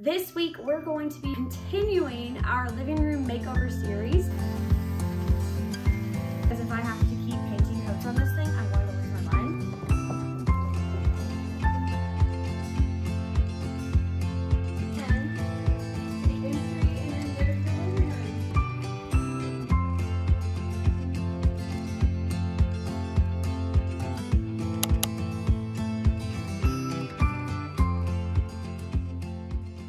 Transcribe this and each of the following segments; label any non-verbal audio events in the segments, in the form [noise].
This week, we're going to be continuing our living room makeover series. Because if I have to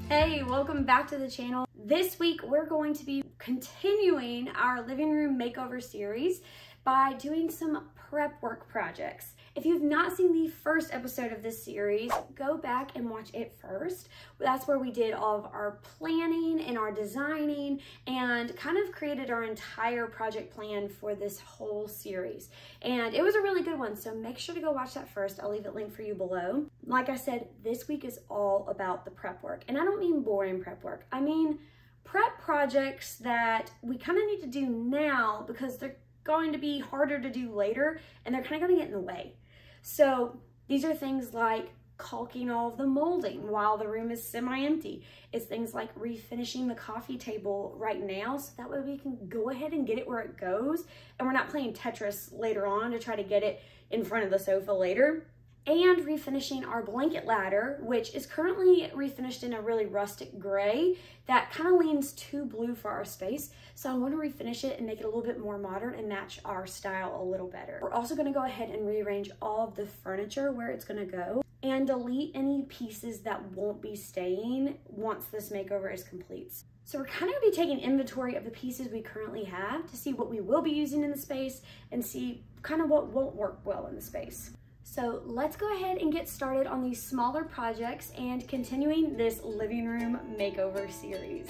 Hey, welcome back to the channel. This week we're going to be continuing our living room makeover series by doing some prep work projects. If you've not seen the first episode of this series, go back and watch it first. That's where we did all of our planning and our designing and kind of created our entire project plan for this whole series. And it was a really good one, so make sure to go watch that first. I'll leave it linked for you below. Like I said, this week is all about the prep work. And I don't mean boring prep work. I mean prep projects that we kind of need to do now because they're going to be harder to do later and they're kind of going to get in the way. So these are things like caulking all of the molding while the room is semi-empty. It's things like refinishing the coffee table right now so that way we can go ahead and get it where it goes and we're not playing Tetris later on to try to get it in front of the sofa later and refinishing our blanket ladder, which is currently refinished in a really rustic gray that kind of leans too blue for our space. So I want to refinish it and make it a little bit more modern and match our style a little better. We're also going to go ahead and rearrange all of the furniture where it's going to go and delete any pieces that won't be staying once this makeover is complete. So we're kind of gonna be taking inventory of the pieces we currently have to see what we will be using in the space and see kind of what won't work well in the space. So let's go ahead and get started on these smaller projects and continuing this living room makeover series.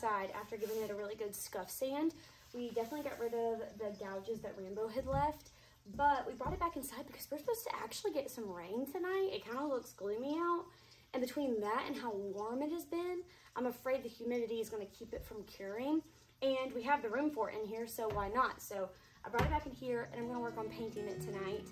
Inside after giving it a really good scuff sand. We definitely got rid of the gouges that Rambo had left, but we brought it back inside because we're supposed to actually get some rain tonight. It kind of looks gloomy out. And between that and how warm it has been, I'm afraid the humidity is going to keep it from curing. And we have the room for it in here, so why not? So I brought it back in here and I'm going to work on painting it tonight.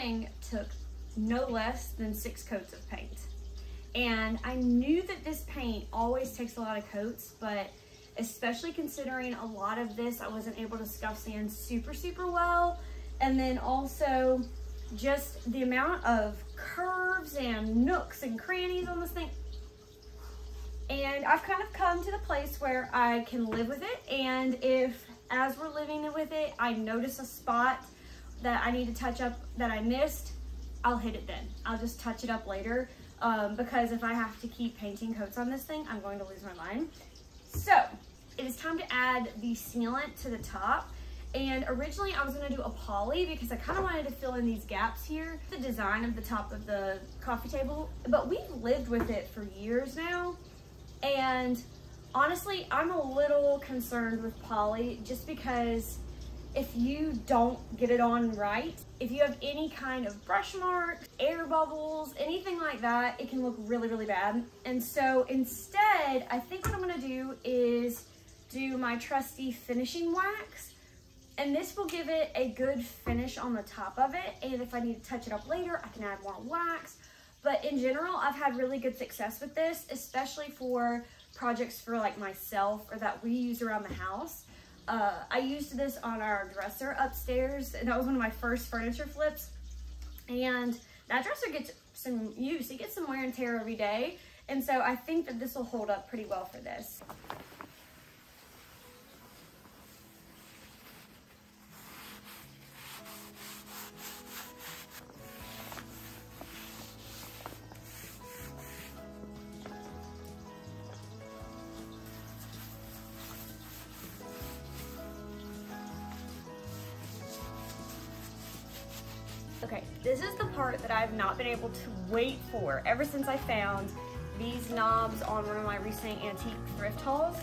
Thing took no less than six coats of paint. And I knew that this paint always takes a lot of coats, but especially considering a lot of this, I wasn't able to scuff sand super, super well. And then also just the amount of curves and nooks and crannies on this thing. And I've kind of come to the place where I can live with it. And if, as we're living with it, I notice a spot that I need to touch up that I missed, I'll hit it then. I'll just touch it up later. Um, because if I have to keep painting coats on this thing, I'm going to lose my mind. So, it is time to add the sealant to the top. And originally I was gonna do a poly because I kind of wanted to fill in these gaps here. The design of the top of the coffee table, but we've lived with it for years now. And honestly, I'm a little concerned with poly just because if you don't get it on right, if you have any kind of brush marks, air bubbles, anything like that, it can look really, really bad. And so instead, I think what I'm gonna do is do my trusty finishing wax and this will give it a good finish on the top of it. And if I need to touch it up later, I can add more wax. But in general, I've had really good success with this, especially for projects for like myself or that we use around the house. Uh, I used this on our dresser upstairs, and that was one of my first furniture flips. And that dresser gets some use. It gets some wear and tear every day. And so I think that this will hold up pretty well for this. Okay, this is the part that I've not been able to wait for ever since I found these knobs on one of my recent antique thrift hauls.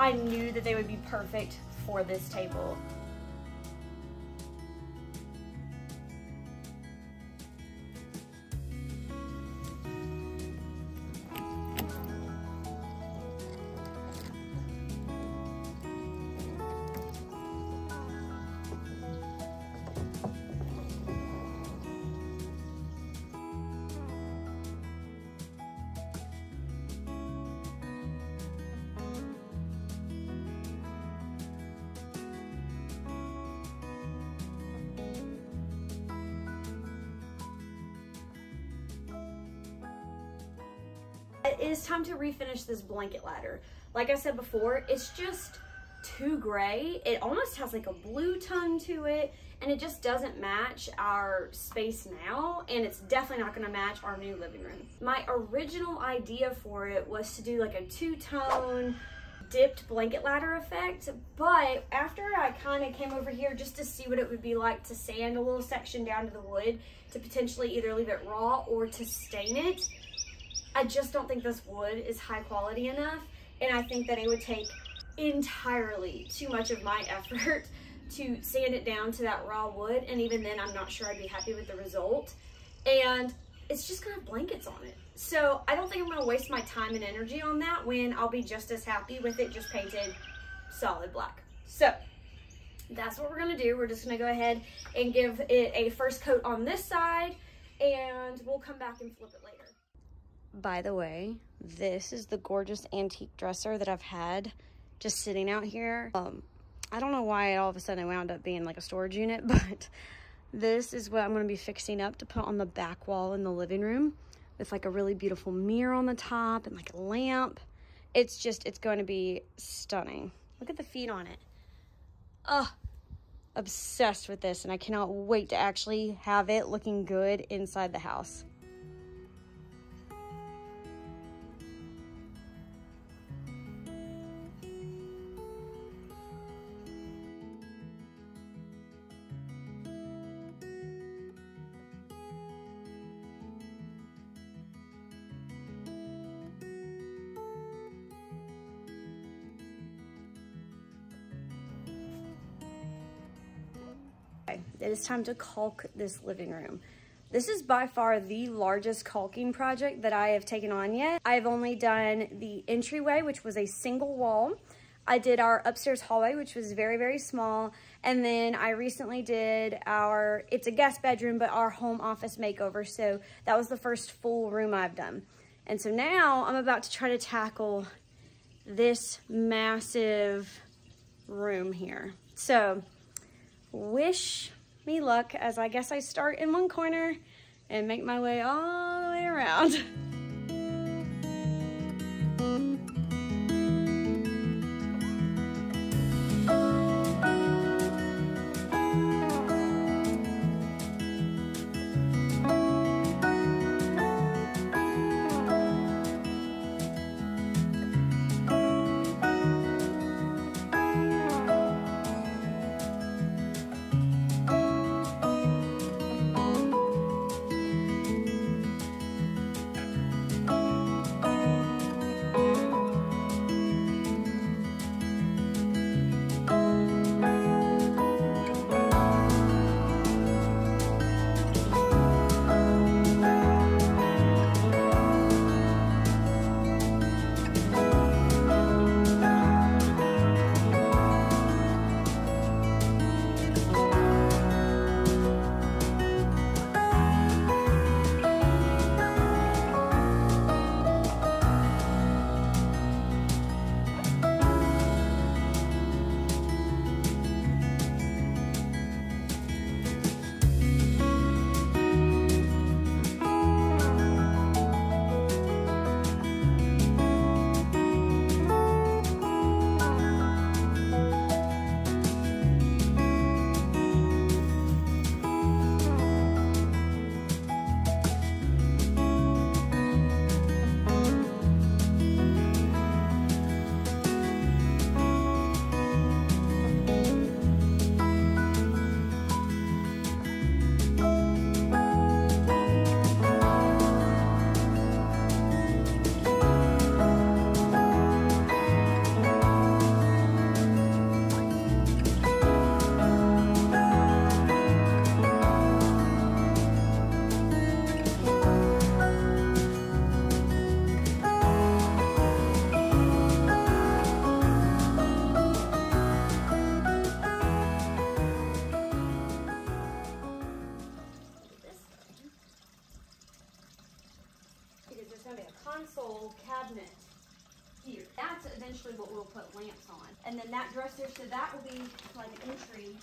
I knew that they would be perfect for this table. It is time to refinish this blanket ladder. Like I said before, it's just too gray. It almost has like a blue tone to it and it just doesn't match our space now and it's definitely not gonna match our new living room. My original idea for it was to do like a two-tone dipped blanket ladder effect, but after I kind of came over here just to see what it would be like to sand a little section down to the wood to potentially either leave it raw or to stain it, I just don't think this wood is high quality enough. And I think that it would take entirely too much of my [laughs] effort to sand it down to that raw wood. And even then, I'm not sure I'd be happy with the result. And it's just gonna have blankets on it. So I don't think I'm gonna waste my time and energy on that when I'll be just as happy with it just painted solid black. So that's what we're gonna do. We're just gonna go ahead and give it a first coat on this side and we'll come back and flip it later by the way, this is the gorgeous antique dresser that I've had just sitting out here. Um, I don't know why all of a sudden it wound up being like a storage unit, [laughs] but this is what I'm going to be fixing up to put on the back wall in the living room with like a really beautiful mirror on the top and like a lamp. It's just, it's going to be stunning. Look at the feet on it. Ugh, obsessed with this and I cannot wait to actually have it looking good inside the house. It is time to caulk this living room. This is by far the largest caulking project that I have taken on yet. I've only done the entryway, which was a single wall. I did our upstairs hallway, which was very, very small. And then I recently did our, it's a guest bedroom, but our home office makeover. So that was the first full room I've done. And so now I'm about to try to tackle this massive room here. So wish me luck as I guess I start in one corner and make my way all the way around. [laughs] That's eventually what we'll put lamps on. And then that dresser, so that will be like an entry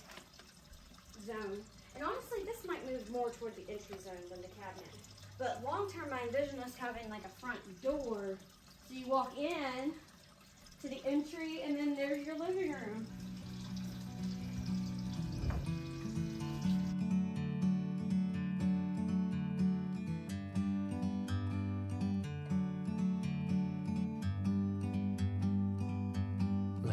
zone. And honestly, this might move more toward the entry zone than the cabinet. But long term, I envision us having like a front door. So you walk in to the entry and then there's your living room.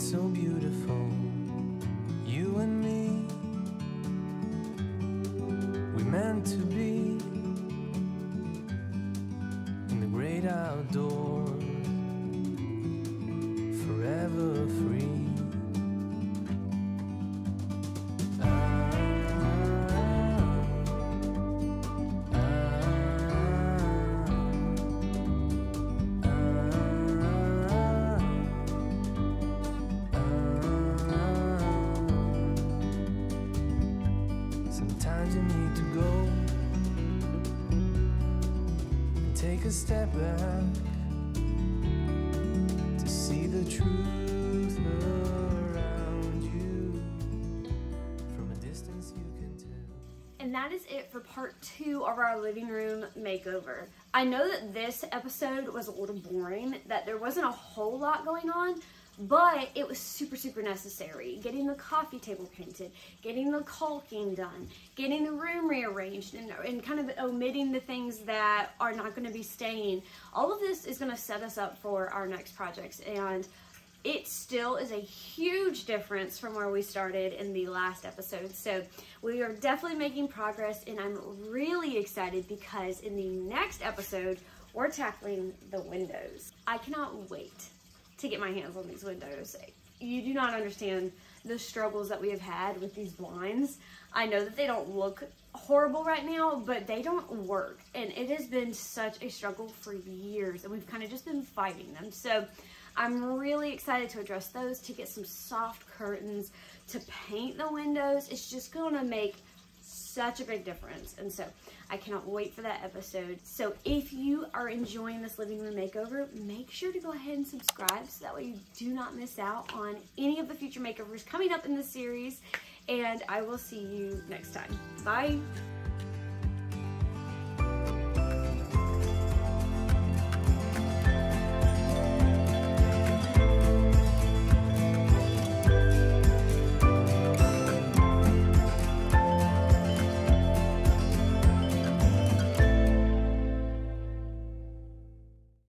So beautiful, a step back to see the truth around you. From a distance, you can tell. And that is it for part two of our living room makeover. I know that this episode was a little boring, that there wasn't a whole lot going on, but it was super, super necessary. Getting the coffee table painted, getting the caulking done, getting the room rearranged, and, and kind of omitting the things that are not going to be staying. All of this is going to set us up for our next projects. And it still is a huge difference from where we started in the last episode. So we are definitely making progress and I'm really excited because in the next episode, we're tackling the windows. I cannot wait to get my hands on these windows. You do not understand the struggles that we have had with these blinds. I know that they don't look horrible right now, but they don't work. And it has been such a struggle for years and we've kind of just been fighting them. So I'm really excited to address those, to get some soft curtains, to paint the windows. It's just gonna make such a big difference. And so I cannot wait for that episode. So if you are enjoying this living room makeover, make sure to go ahead and subscribe so that way you do not miss out on any of the future makeovers coming up in this series. And I will see you next time. Bye.